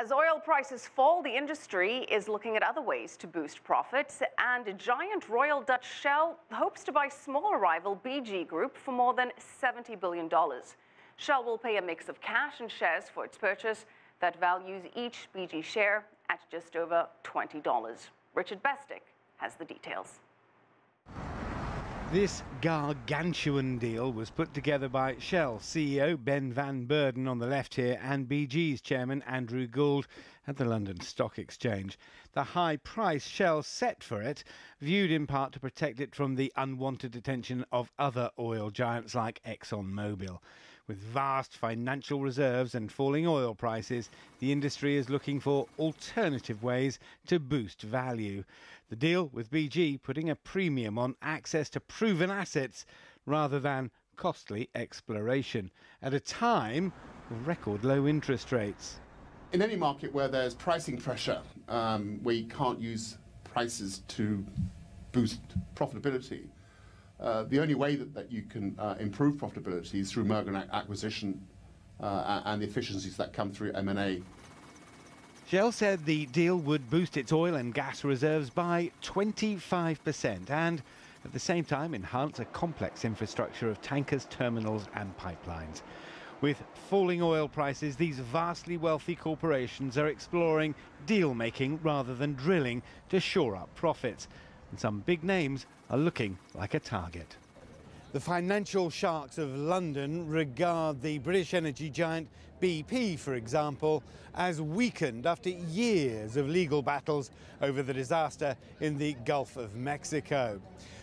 As oil prices fall, the industry is looking at other ways to boost profits, and giant Royal Dutch Shell hopes to buy smaller rival BG Group for more than $70 billion. Shell will pay a mix of cash and shares for its purchase that values each BG share at just over $20. Richard Bestic has the details. This gargantuan deal was put together by Shell CEO Ben van Beurden on the left here and BG's chairman Andrew Gould at the London Stock Exchange. The high price Shell set for it, viewed in part to protect it from the unwanted attention of other oil giants like ExxonMobil. With vast financial reserves and falling oil prices, the industry is looking for alternative ways to boost value. The deal with BG putting a premium on access to proven assets rather than costly exploration at a time of record low interest rates. In any market where there's pricing pressure, um, where you can't use prices to boost profitability, uh, the only way that, that you can uh, improve profitability is through merger and acquisition uh, and the efficiencies that come through M&A. Shell said the deal would boost its oil and gas reserves by 25% and at the same time enhance a complex infrastructure of tankers, terminals and pipelines. With falling oil prices, these vastly wealthy corporations are exploring deal making rather than drilling to shore up profits and some big names are looking like a target. The financial sharks of London regard the British energy giant BP, for example, as weakened after years of legal battles over the disaster in the Gulf of Mexico.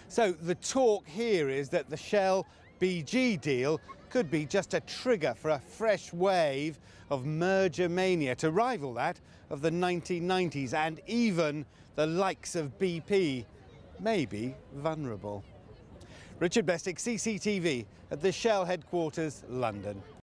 So the talk here is that the Shell BG deal could be just a trigger for a fresh wave of merger mania to rival that of the 1990s and even the likes of BP may be vulnerable. Richard Bestic, CCTV, at the Shell headquarters, London.